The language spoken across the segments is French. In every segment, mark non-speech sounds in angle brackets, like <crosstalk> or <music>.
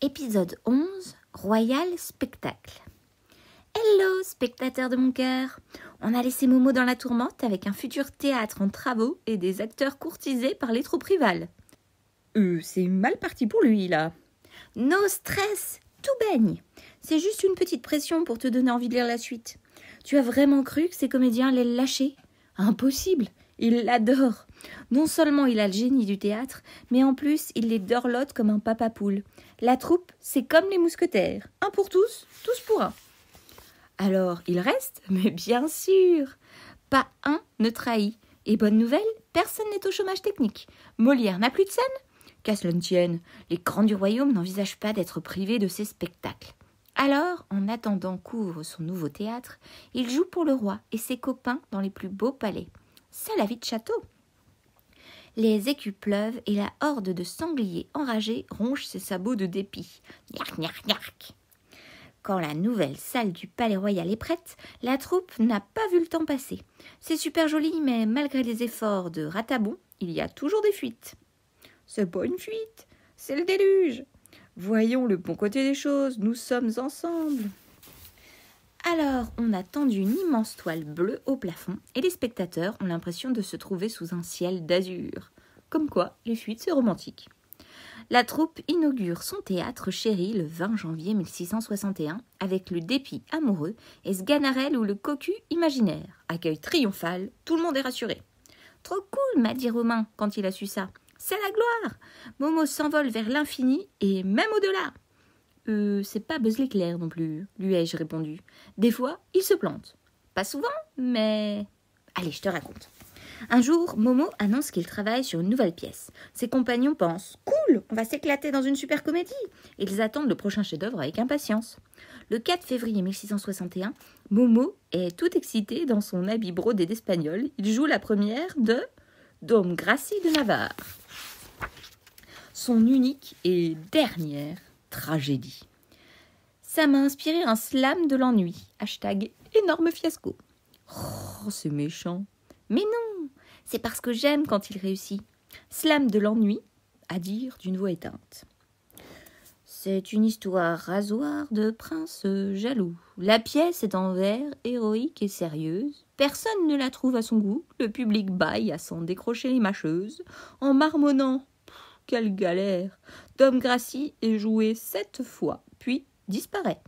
Épisode 11 Royal Spectacle. Hello, spectateurs de mon cœur On a laissé Momo dans la tourmente avec un futur théâtre en travaux et des acteurs courtisés par les troupes rivales. Euh, c'est mal parti pour lui, là. No stress Tout baigne C'est juste une petite pression pour te donner envie de lire la suite. Tu as vraiment cru que ces comédiens allaient le lâcher? Impossible Il l'adore non seulement il a le génie du théâtre, mais en plus il les dorlote comme un papa poule. La troupe, c'est comme les mousquetaires. Un pour tous, tous pour un. Alors, il reste Mais bien sûr Pas un ne trahit. Et bonne nouvelle, personne n'est au chômage technique. Molière n'a plus de scène Qu'à cela ne tienne, les grands du royaume n'envisagent pas d'être privés de ces spectacles. Alors, en attendant qu'ouvre son nouveau théâtre, il joue pour le roi et ses copains dans les plus beaux palais. C'est la vie de château. Les écus pleuvent et la horde de sangliers enragés ronge ses sabots de dépit. Quand la nouvelle salle du palais royal est prête, la troupe n'a pas vu le temps passer. C'est super joli, mais malgré les efforts de Ratabon, il y a toujours des fuites. C'est pas une fuite, c'est le déluge. Voyons le bon côté des choses, nous sommes ensemble. Alors, on a tendu une immense toile bleue au plafond et les spectateurs ont l'impression de se trouver sous un ciel d'azur. Comme quoi, les fuites, c'est romantique. La troupe inaugure son théâtre chéri le 20 janvier 1661 avec le dépit amoureux et Sganarelle ou le cocu imaginaire. Accueil triomphal, tout le monde est rassuré. Trop cool, m'a dit Romain quand il a su ça. C'est la gloire Momo s'envole vers l'infini et même au-delà. Euh, c'est pas Buzz l'éclair non plus, lui ai-je répondu. Des fois, il se plante. Pas souvent, mais. Allez, je te raconte. Un jour, Momo annonce qu'il travaille sur une nouvelle pièce. Ses compagnons pensent Cool, on va s'éclater dans une super comédie. Ils attendent le prochain chef-d'œuvre avec impatience. Le 4 février 1661, Momo est tout excité dans son habit brodé d'espagnol. Il joue la première de Dom Gracie de Navarre. Son unique et dernière tragédie. Ça m'a inspiré un slam de l'ennui. Hashtag énorme fiasco. Oh, c'est méchant. Mais non, c'est parce que j'aime quand il réussit. Slam de l'ennui, à dire d'une voix éteinte. C'est une histoire rasoir de prince jaloux. La pièce est en vers, héroïque et sérieuse. Personne ne la trouve à son goût. Le public baille à s'en décrocher les mâcheuses, en marmonnant quelle galère Dom Gracie est joué sept fois, puis disparaît.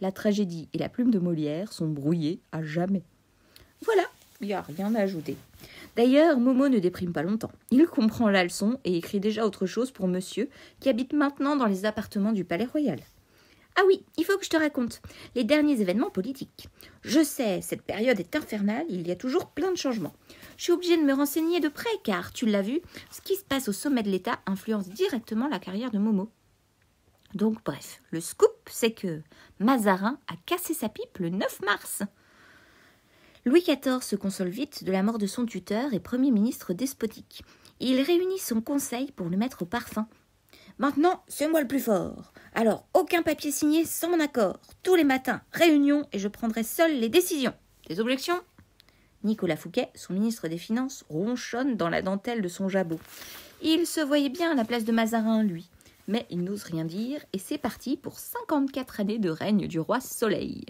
La tragédie et la plume de Molière sont brouillées à jamais. Voilà, il n'y a rien à ajouter. D'ailleurs, Momo ne déprime pas longtemps. Il comprend la leçon et écrit déjà autre chose pour monsieur, qui habite maintenant dans les appartements du Palais Royal. Ah oui, il faut que je te raconte les derniers événements politiques. Je sais, cette période est infernale, il y a toujours plein de changements. Je suis obligée de me renseigner de près car, tu l'as vu, ce qui se passe au sommet de l'État influence directement la carrière de Momo. Donc bref, le scoop, c'est que Mazarin a cassé sa pipe le 9 mars. Louis XIV se console vite de la mort de son tuteur et Premier ministre despotique. Il réunit son conseil pour le mettre au parfum. Maintenant, c'est moi le plus fort. Alors, aucun papier signé sans mon accord. Tous les matins, réunion et je prendrai seul les décisions. Des objections? Nicolas Fouquet, son ministre des Finances, ronchonne dans la dentelle de son jabot. Il se voyait bien à la place de Mazarin, lui. Mais il n'ose rien dire et c'est parti pour 54 années de règne du roi Soleil.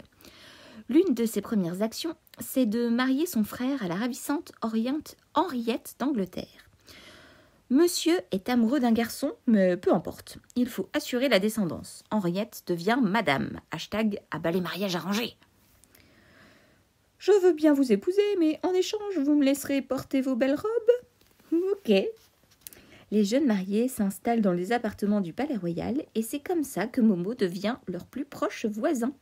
L'une de ses premières actions, c'est de marier son frère à la ravissante Henriette d'Angleterre. Monsieur est amoureux d'un garçon, mais peu importe. Il faut assurer la descendance. Henriette devient madame. Hashtag abat les mariages arrangés. Je veux bien vous épouser, mais en échange, vous me laisserez porter vos belles robes Ok. Les jeunes mariés s'installent dans les appartements du palais royal et c'est comme ça que Momo devient leur plus proche voisin.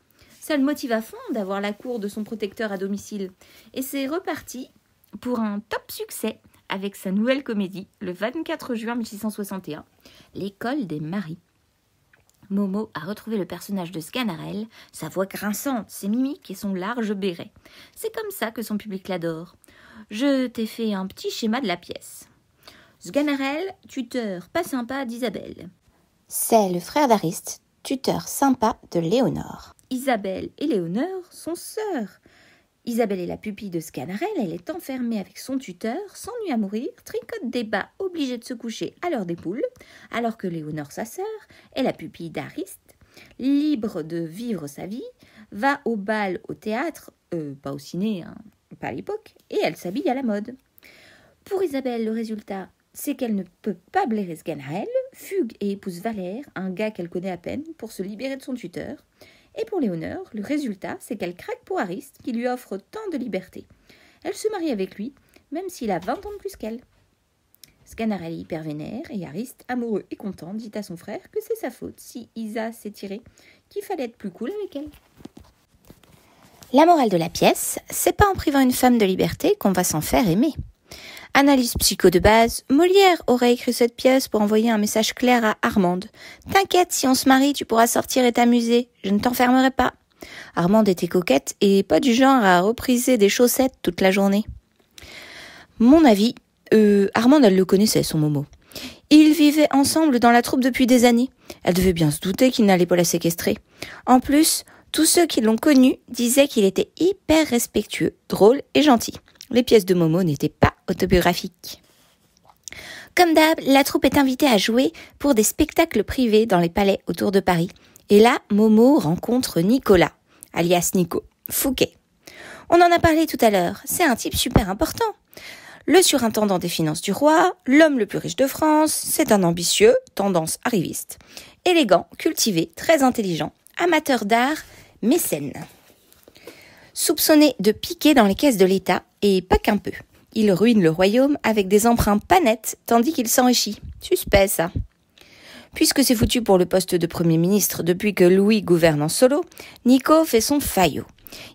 Ça le motive à fond d'avoir la cour de son protecteur à domicile. Et c'est reparti pour un top succès avec sa nouvelle comédie, le 24 juin 1661, L'école des maris. Momo a retrouvé le personnage de Sganarelle, sa voix grinçante, ses mimiques et son large béret. C'est comme ça que son public l'adore. Je t'ai fait un petit schéma de la pièce. Sganarelle, tuteur pas sympa d'Isabelle. C'est le frère d'Ariste, tuteur sympa de Léonore. Isabelle et Léonore sont sœurs. Isabelle est la pupille de Sganarelle, elle est enfermée avec son tuteur, s'ennuie à mourir, tricote des bas, obligée de se coucher à l'heure des poules, alors que Léonore, sa sœur, est la pupille d'Ariste, libre de vivre sa vie, va au bal, au théâtre, euh, pas au ciné, hein, pas à l'époque, et elle s'habille à la mode. Pour Isabelle, le résultat, c'est qu'elle ne peut pas blairer Sganarelle, fugue et épouse Valère, un gars qu'elle connaît à peine, pour se libérer de son tuteur, et pour Léonore, le résultat, c'est qu'elle craque pour Ariste, qui lui offre tant de liberté. Elle se marie avec lui, même s'il a 20 ans de plus qu'elle. Sganarelle est hyper vénère, et Ariste, amoureux et content, dit à son frère que c'est sa faute si Isa s'est tirée, qu'il fallait être plus cool avec elle. La morale de la pièce, c'est pas en privant une femme de liberté qu'on va s'en faire aimer. Analyse psycho de base, Molière aurait écrit cette pièce pour envoyer un message clair à Armande. T'inquiète, si on se marie, tu pourras sortir et t'amuser. Je ne t'enfermerai pas. Armande était coquette et pas du genre à repriser des chaussettes toute la journée. Mon avis, euh, Armande, elle le connaissait, son Momo. Ils vivaient ensemble dans la troupe depuis des années. Elle devait bien se douter qu'il n'allait pas la séquestrer. En plus, tous ceux qui l'ont connu disaient qu'il était hyper respectueux, drôle et gentil. Les pièces de Momo n'étaient pas autobiographiques. Comme d'hab, la troupe est invitée à jouer pour des spectacles privés dans les palais autour de Paris. Et là, Momo rencontre Nicolas, alias Nico, Fouquet. On en a parlé tout à l'heure, c'est un type super important. Le surintendant des finances du roi, l'homme le plus riche de France, c'est un ambitieux, tendance arriviste. Élégant, cultivé, très intelligent, amateur d'art, mécène soupçonné de piquer dans les caisses de l'État, et pas qu'un peu. Il ruine le royaume avec des emprunts pas nets, tandis qu'il s'enrichit. Suspect, ça. Puisque c'est foutu pour le poste de Premier ministre depuis que Louis gouverne en solo, Nico fait son faillot.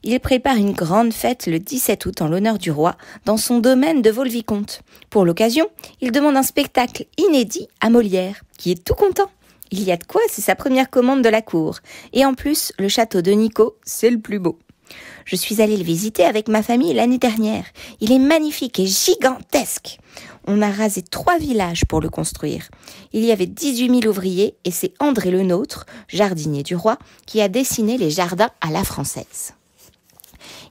Il prépare une grande fête le 17 août en l'honneur du roi dans son domaine de Vaux-le-Vicomte. Pour l'occasion, il demande un spectacle inédit à Molière, qui est tout content. Il y a de quoi, c'est sa première commande de la cour. Et en plus, le château de Nico, c'est le plus beau. Je suis allée le visiter avec ma famille l'année dernière. Il est magnifique et gigantesque. On a rasé trois villages pour le construire. Il y avait 18 000 ouvriers et c'est André le Nôtre, jardinier du roi, qui a dessiné les jardins à la française.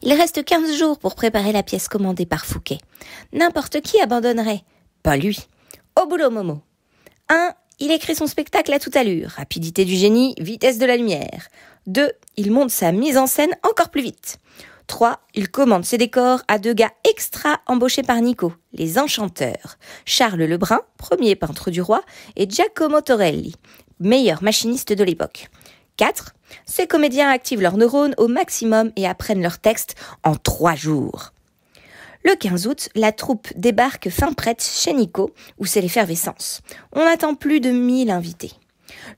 Il reste 15 jours pour préparer la pièce commandée par Fouquet. N'importe qui abandonnerait. Pas lui. Au boulot, Momo. 1. Il écrit son spectacle à toute allure. Rapidité du génie, vitesse de la lumière. 2. Il monte sa mise en scène encore plus vite. 3. Il commande ses décors à deux gars extra embauchés par Nico, les enchanteurs. Charles Lebrun, premier peintre du roi, et Giacomo Torelli, meilleur machiniste de l'époque. 4. Ces comédiens activent leurs neurones au maximum et apprennent leur texte en trois jours. Le 15 août, la troupe débarque fin prête chez Nico, où c'est l'effervescence. On attend plus de 1000 invités.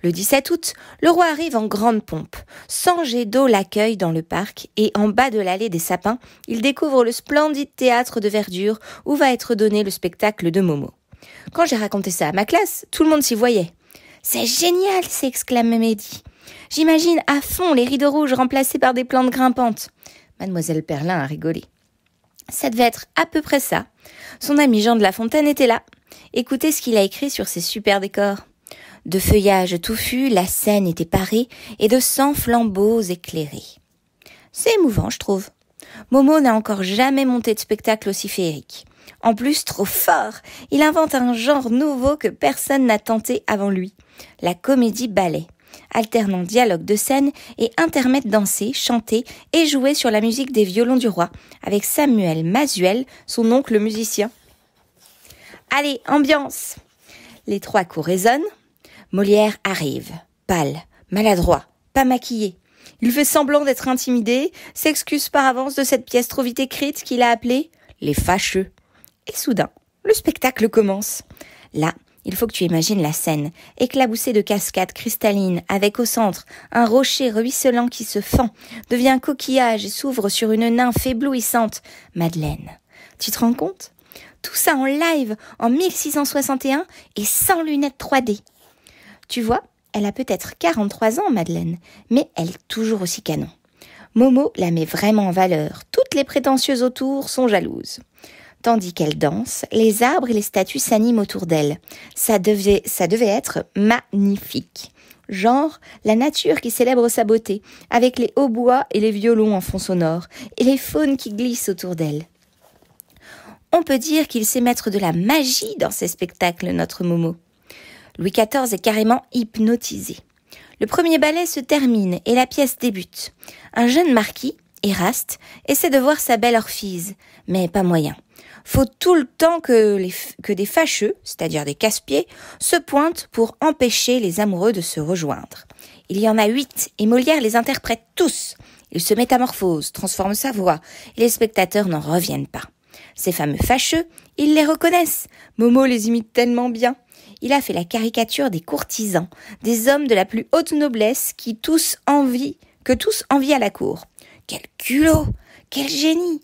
Le 17 août, le roi arrive en grande pompe. Sans jet d'eau l'accueille dans le parc et en bas de l'allée des sapins, il découvre le splendide théâtre de verdure où va être donné le spectacle de Momo. Quand j'ai raconté ça à ma classe, tout le monde s'y voyait. C'est génial, s'exclame Mehdi. J'imagine à fond les rideaux rouges remplacés par des plantes grimpantes. Mademoiselle Perlin a rigolé. Ça devait être à peu près ça. Son ami Jean de La Fontaine était là. Écoutez ce qu'il a écrit sur ses super décors. De feuillage touffu, la scène était parée et de cent flambeaux éclairés. C'est émouvant, je trouve. Momo n'a encore jamais monté de spectacle aussi féerique. En plus, trop fort, il invente un genre nouveau que personne n'a tenté avant lui. La comédie ballet, alternant dialogue de scène et intermède dansés, chantés et joués sur la musique des violons du roi, avec Samuel Masuel, son oncle musicien. Allez, ambiance! Les trois coups résonnent, Molière arrive, pâle, maladroit, pas maquillé. Il fait semblant d'être intimidé, s'excuse par avance de cette pièce trop vite écrite qu'il a appelée Les Fâcheux. Et soudain, le spectacle commence. Là, il faut que tu imagines la scène, éclaboussée de cascades cristallines, avec au centre un rocher ruisselant qui se fend, devient coquillage et s'ouvre sur une nymphe éblouissante, Madeleine. Tu te rends compte? Tout ça en live, en 1661, et sans lunettes 3D. Tu vois, elle a peut-être 43 ans, Madeleine, mais elle est toujours aussi canon. Momo la met vraiment en valeur. Toutes les prétentieuses autour sont jalouses. Tandis qu'elle danse, les arbres et les statues s'animent autour d'elle. Ça devait, ça devait être magnifique. genre la nature qui célèbre sa beauté, avec les hautbois et les violons en fond sonore, et les faunes qui glissent autour d'elle. On peut dire qu'il sait mettre de la magie dans ses spectacles, notre Momo. Louis XIV est carrément hypnotisé. Le premier ballet se termine et la pièce débute. Un jeune marquis, Eraste, essaie de voir sa belle Orphise, mais pas moyen. Faut tout le temps que, des fâcheux, c'est-à-dire des casse-pieds, se pointent pour empêcher les amoureux de se rejoindre. Il y en a huit et Molière les interprète tous. Il se métamorphose, transforme sa voix, et les spectateurs n'en reviennent pas. Ces fameux fâcheux, ils les reconnaissent. Momo les imite tellement bien. Il a fait la caricature des courtisans, des hommes de la plus haute noblesse que tous envient à la cour. Quel culot! Quel génie!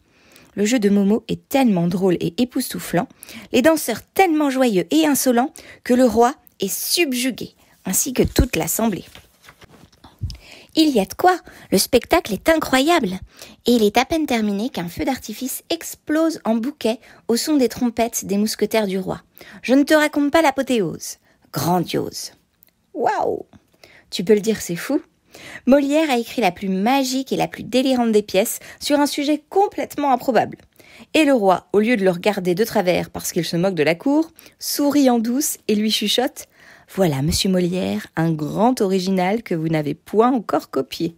Le jeu de Momo est tellement drôle et époustouflant, les danseurs tellement joyeux et insolents que le roi est subjugué, ainsi que toute l'assemblée. Il y a de quoi. Le spectacle est incroyable. Et il est à peine terminé qu'un feu d'artifice explose en bouquet au son des trompettes des mousquetaires du roi. Je ne te raconte pas l'apothéose. Grandiose. Waouh Tu peux le dire, c'est fou. Molière a écrit la plus magique et la plus délirante des pièces sur un sujet complètement improbable. Et le roi, au lieu de le regarder de travers parce qu'il se moque de la cour, sourit en douce et lui chuchote Voilà, monsieur Molière, un grand original que vous n'avez point encore copié.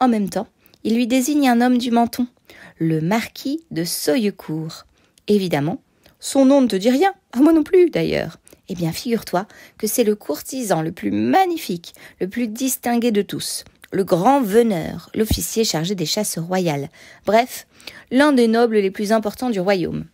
En même temps, il lui désigne un homme du menton, le marquis de Soyecourt. Évidemment, son nom ne te dit rien, à moi non plus d'ailleurs. Eh bien, figure-toi que c'est le courtisan le plus magnifique, le plus distingué de tous, le grand veneur, l'officier chargé des chasses royales, bref, l'un des nobles les plus importants du royaume.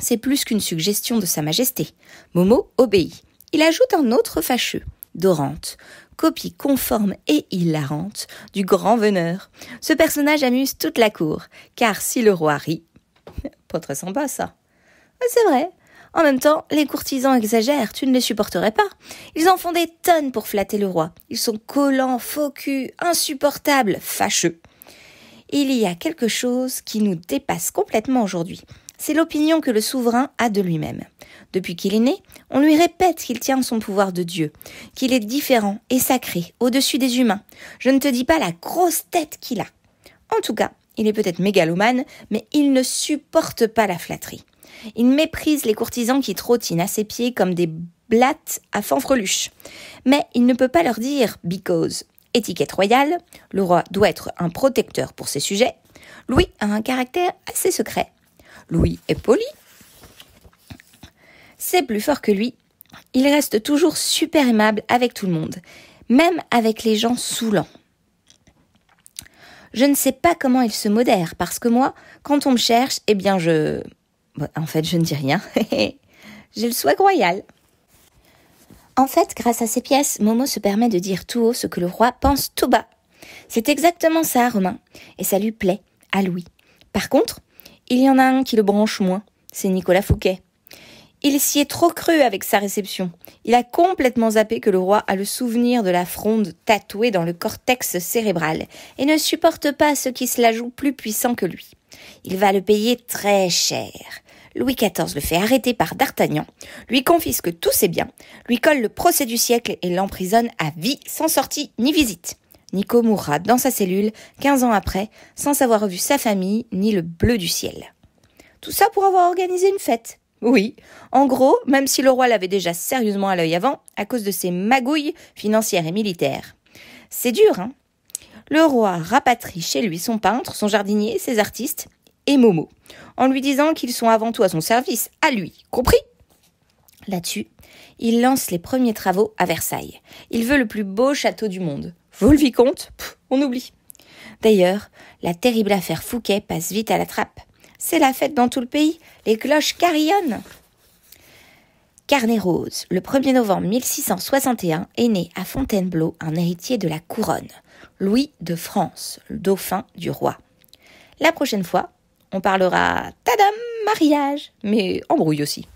C'est plus qu'une suggestion de Sa Majesté. Momo obéit. Il ajoute un autre fâcheux, Dorante, copie conforme et hilarante du grand veneur. Ce personnage amuse toute la cour, car si le roi rit, <laughs> pas très sympa ça. C'est vrai, en même temps, les courtisans exagèrent, tu ne les supporterais pas. Ils en font des tonnes pour flatter le roi. Ils sont collants, faux insupportables, fâcheux. Il y a quelque chose qui nous dépasse complètement aujourd'hui. C'est l'opinion que le souverain a de lui-même. Depuis qu'il est né, on lui répète qu'il tient son pouvoir de Dieu, qu'il est différent et sacré, au-dessus des humains. Je ne te dis pas la grosse tête qu'il a. En tout cas, il est peut-être mégalomane, mais il ne supporte pas la flatterie. Il méprise les courtisans qui trottinent à ses pieds comme des blattes à fanfreluche. Mais il ne peut pas leur dire because. Étiquette royale, le roi doit être un protecteur pour ses sujets. Louis a un caractère assez secret. Louis est poli. C'est plus fort que lui. Il reste toujours super aimable avec tout le monde, même avec les gens saoulants. Je ne sais pas comment il se modère, parce que moi, quand on me cherche, eh bien je en fait, je ne dis rien. <laughs> J'ai le swag royal. En fait, grâce à ces pièces, Momo se permet de dire tout haut ce que le roi pense tout bas. C'est exactement ça, Romain, et ça lui plaît, à Louis. Par contre, il y en a un qui le branche moins, c'est Nicolas Fouquet. Il s'y est trop cru avec sa réception. Il a complètement zappé que le roi a le souvenir de la fronde tatouée dans le cortex cérébral et ne supporte pas ceux qui se la jouent plus puissants que lui. Il va le payer très cher. Louis XIV le fait arrêter par D'Artagnan, lui confisque tous ses biens, lui colle le procès du siècle et l'emprisonne à vie sans sortie ni visite. Nico mourra dans sa cellule 15 ans après, sans avoir revu sa famille ni le bleu du ciel. Tout ça pour avoir organisé une fête. Oui, en gros, même si le roi l'avait déjà sérieusement à l'œil avant, à cause de ses magouilles financières et militaires. C'est dur, hein Le roi rapatrie chez lui son peintre, son jardinier, ses artistes, et Momo, en lui disant qu'ils sont avant tout à son service, à lui, compris Là-dessus, il lance les premiers travaux à Versailles. Il veut le plus beau château du monde. Vous le vicomte? On oublie. D'ailleurs, la terrible affaire Fouquet passe vite à la trappe. C'est la fête dans tout le pays, les cloches carillonnent. Carnet Rose, le 1er novembre 1661, est né à Fontainebleau un héritier de la couronne, Louis de France, dauphin du roi. La prochaine fois, on parlera tadam mariage, mais embrouille aussi.